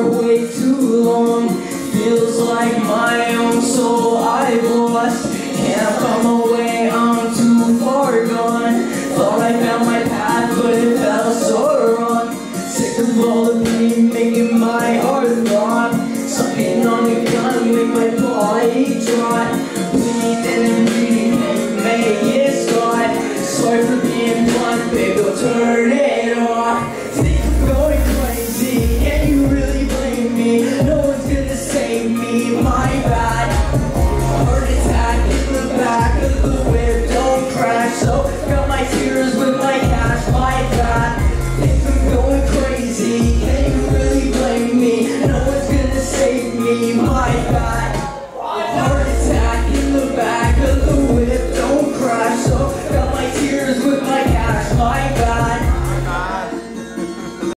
for way too long. Feels like my own soul I've lost. Can't come away, I'm too far gone. Thought I found my path, but it fell so wrong. Sick of all the pain, making my heart throb. Sucking on the gun, make my my bad